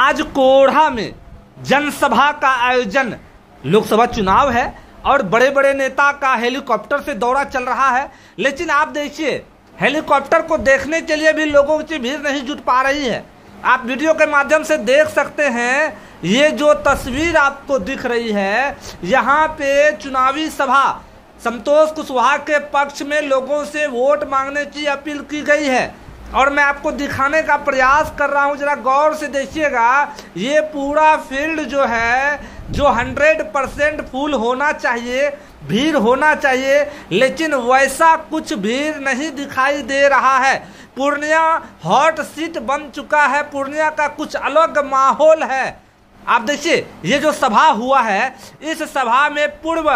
आज कोढ़ा में जनसभा का आयोजन, लोकसभा चुनाव है और बड़े बड़े नेता का हेलीकॉप्टर से दौरा चल रहा है। लेकिन आप देखिए, हेलीकॉप्टर को देखने के लिए भी लोगों की भीड़ नहीं जुट पा रही है। आप वीडियो के माध्यम से देख सकते हैं, ये जो तस्वीर आपको दिख रही है, यहाँ पे चुनावी सभा, संतोष कुशवाहा के पक्ष में लोगों से वोट मांगने की अपील की गई है। और मैं आपको दिखाने का प्रयास कर रहा हूँ, जरा गौर से देखिएगा, ये पूरा फ़ील्ड जो है, जो 100 परसेंट फुल होना चाहिए, भीड़ होना चाहिए, लेकिन वैसा कुछ भीड़ नहीं दिखाई दे रहा है। पूर्णिया हॉट सीट बन चुका है, पूर्णिया का कुछ अलग माहौल है। आप देखिए, ये जो सभा हुआ है, इस सभा में पूर्व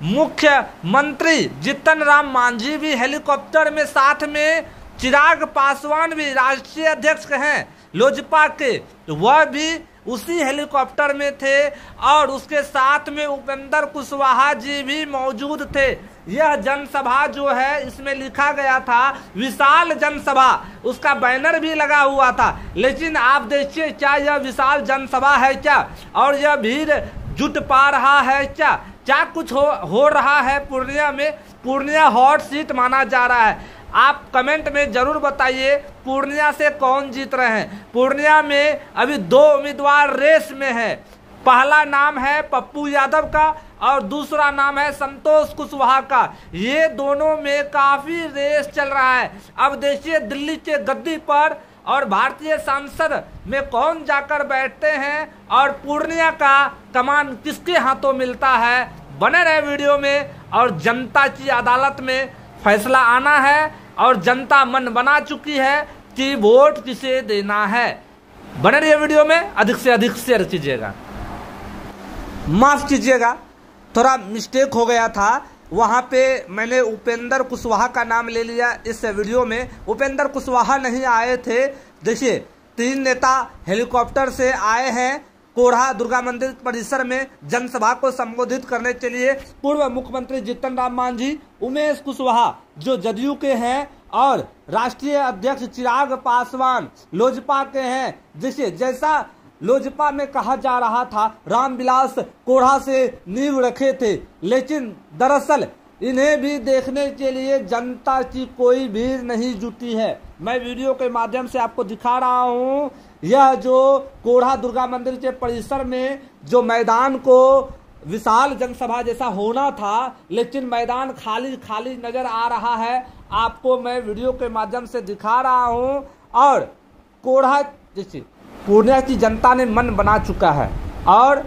मुख्यमंत्री जीतन राम मांझी भी हेलीकॉप्टर में साथ में चिराग पासवान भी राष्ट्रीय अध्यक्ष हैं, लोजपा के। वह भी उसी हेलीकॉप्टर में थे और उसके साथ में उपेंद्र कुशवाहा जी भी मौजूद थे। यह जनसभा जो है, इसमें लिखा गया था, विशाल जनसभा। उसका बैनर भी लगा हुआ था। लेकिन आप देखिए, क्या यह विशाल जनसभा है क्या? और यह भीड़ जुट पा रहा है क्या? क्या कुछ हो हो रहा है? पूर्णिया में, पूर्णिया हॉट सीट माना जा रहा है। आप कमेंट में ज़रूर बताइए, पूर्णिया से कौन जीत रहे हैं? पूर्णिया में अभी दो उम्मीदवार रेस में है। पहला नाम है पप्पू यादव का और दूसरा नाम है संतोष कुशवाहा का। ये दोनों में काफ़ी रेस चल रहा है। अब देखिए दिल्ली के गद्दी पर और भारतीय सांसद में कौन जाकर बैठते हैं और पूर्णिया का कमान किसके हाथों मिलता है? बने रहे वीडियो में और जनता की अदालत में। फैसला आना है और जनता मन बना चुकी है कि वोट किसे देना है। बने रहिए वीडियो में, अधिक से अधिक शेयर कीजिएगा। माफ़ कीजिएगा, थोड़ा मिस्टेक हो गया था। वहाँ पे मैंने उपेंद्र कुशवाहा का नाम ले लिया इस वीडियो में। उपेंद्र कुशवाहा नहीं आए थे। देखिए, तीन नेता हेलीकॉप्टर से आए हैं। कोढ़ा दुर्गा मंदिर परिसर में जनसभा को संबोधित करने के लिए पूर्व मुख्यमंत्री जीतन राम मांझी, उमेश कुशवाहा, जो जदयू के हैं और राष्ट्रीय अध्यक्ष चिराग पासवान लोजपा के हैं, जिसे जैसा लोजपा में कहा जा रहा था, रामविलास कोढ़ा से नींव रखे थे। लेकिन दरअसल इन्हें भी देखने के लिए जनता की कोई भीड़ नहीं जुटी है। मैं वीडियो के माध्यम से आपको दिखा रहा हूँ यह जो कोढ़ा दुर्गा मंदिर के परिसर में जो मैदान को विशाल जनसभा जैसा होना था, लेकिन मैदान खाली खाली नज़र आ रहा है। आपको मैं वीडियो के माध्यम से दिखा रहा हूँ। और कोढ़ा जैसे पूर्णिया की जनता ने मन बना चुका है। और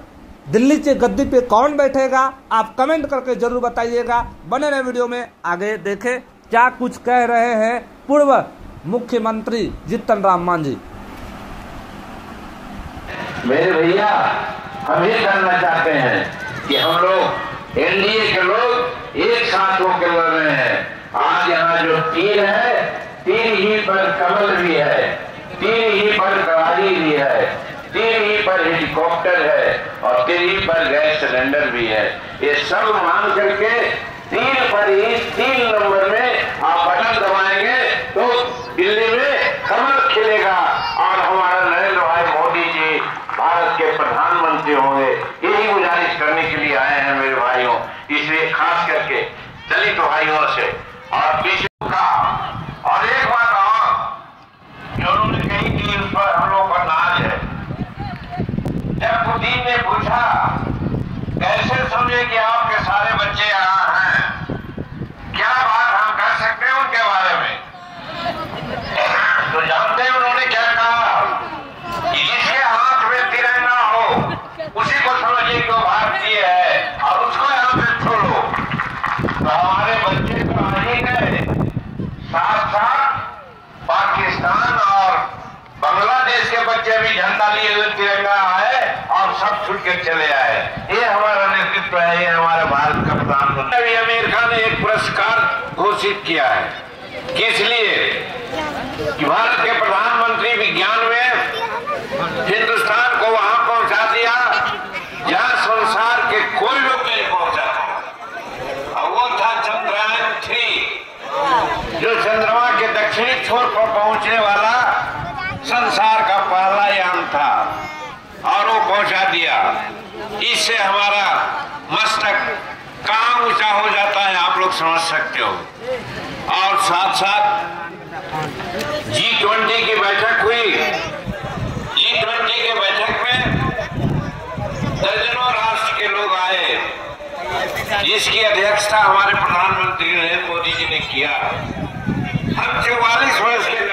दिल्ली के गद्दी पे कौन बैठेगा, आप कमेंट करके ज़रूर बताइएगा। बने रहे वीडियो में, आगे देखें क्या कुछ कह रहे हैं पूर्व मुख्यमंत्री जीतन राम मांझी। मेरे भैया, हम ये करना चाहते हैं कि हम लोग एनडीए के लोग एक साथ होकर लड़ रहे हैं। आज यहाँ जो तीर है तीर ही पर कमल भी है तीर ही पर कवारी भी है तीर ही पर हेलीकॉप्टर है और तीर ही पर गैस सिलेंडर भी है। ये सब मान करके तीन पर ही तीन नंबर में आप बटन दबाएँगे तो दिल्ली में कमल खिलेगा और हमारा नरेंद्र भाई मोदी जी भारत के प्रधानमंत्री होंगे, यही गुजारिश करने के लिए आए हैं मेरे भाइयों। इसलिए खास करके दलित भाइयों से और पीछे का, और एक बात और, जो उन्होंने कही थी, उस पर हम लोग का नाज है। जब पुतिन ने पूछा, कैसे समझे कि आपके सारे बच्चे यहाँ हैं क्या बात हम कर सकते हैं उनके बारे में तो जानते हैं उन्होंने क्या कहा कि जिसके हाथ में तिरंगा हो उसी को समझिए कि वो भारतीय है और उसको यहाँ से छोड़ो तो हमारे बच्चे तो आ ही गए साथ पाकिस्तान और बांग्लादेश के बच्चे भी झंडा लिए हुए तिरंगा आए और सब छुट के चले आए। ये हमारा नेतृत्व है, ये हमारे भारत का प्रधानमंत्री अमीर खान ने एक पुरस्कार घोषित किया है। किस लिए? कि भारत के प्रधानमंत्री विज्ञान में हिंदुस्तान को वहाँ पहुँचा दिया जहाँ संसार के कोई लोग नहीं पहुँचा और वो था चंद्रयान थ्री जो चंद्रमा के दक्षिणी छोर पर पहुँचने वाला संसार का पहला यान था दिया इससे हमारा मस्तक कहाँ ऊँचा हो जाता है आप लोग समझ सकते हो। और साथ साथ जी ट्वेंटी की बैठक हुई। जी ट्वेंटी के बैठक में दर्जनों राष्ट्र के लोग आए, जिसकी अध्यक्षता हमारे प्रधानमंत्री नरेंद्र मोदी जी ने किया। हम चौवालीस वर्ष के